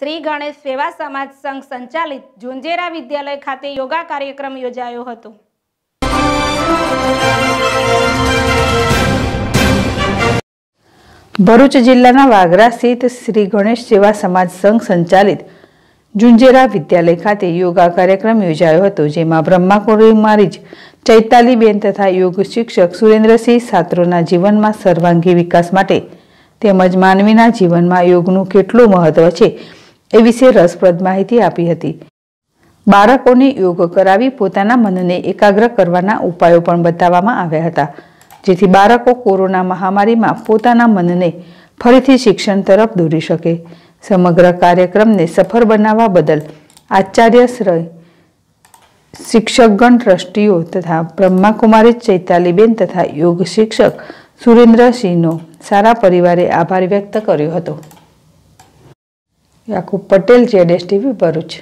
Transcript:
શ્રી ગણેશ સેવા સમાજ સંઘ સંચાલિત ઝુંઝેરા વિદ્યાલય ખાતે યોગા કાર્યક્રમ યોજાયો હતો. ભરૂચ જિલ્લાના વાગરા સ્થિત શ્રી ગણેશ સેવા સમાજ સંઘ સંચાલિત ઝુંઝેરા વિદ્યાલય ખાતે યોગા કાર્યક્રમ યોજાયો હતો, જેમાં બ્રહ્માકુમારી ચૈતાલીબેન તથા યોગ શિક્ષક સુરેન્દ્રસિંહ છાત્રોના જીવનમાં સર્વાંગી વિકાસ માટે તેમજ માનવીના જીવનમાં યોગનું કેટલું મહત્વ છે એ વિશે રસપ્રદ માહિતી આપી હતી. બાળકોને યોગ કરાવી પોતાના મનને એકાગ્ર કરવાના ઉપાયો પણ બતાવવામાં આવ્યા હતા. જેથી બાળકો કોરોના મહામારીમાં પોતાના મનને ફરીથી શિક્ષણ તરફ દોરી શકે. સમગ્ર કાર્યક્રમને સફળ બનાવવા બદલ આચાર્ય શ્રય શિક્ષકગણ ટ્રસ્ટીઓ તથા બ્રહ્માકુમારી ચૈતાલીબેન તથા યોગ શિક્ષક સુરેન્દ્રસિંહનો સારા પરિવારે આભાર વ્યક્ત કર્યો હતો. યાકુબ પટેલ જેડેશ ટીવી ભરૂચ